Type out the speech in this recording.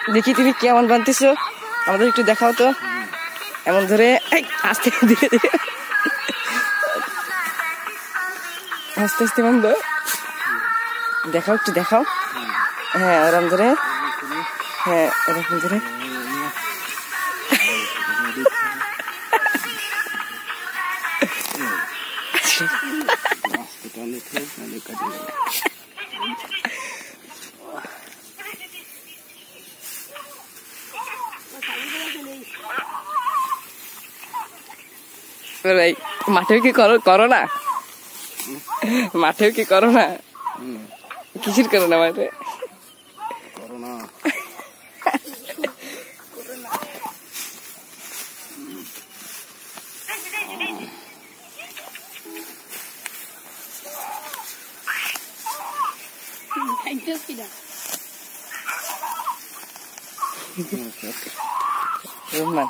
দেখি তুমি কেমন বানতেছো? আমাদের একটু দেখাও তো। এমন ধরে আস্তে, ধীরে আস্তে আস্তে বান্ধ। দেখাও একটু, দেখাও। হ্যাঁ ওরম ধরে। হ্যাঁ এরকম ধরে। এই মাঠেও কি করো না? মাঠেও কি করো না? কিসের করো না মাঠে? রহমান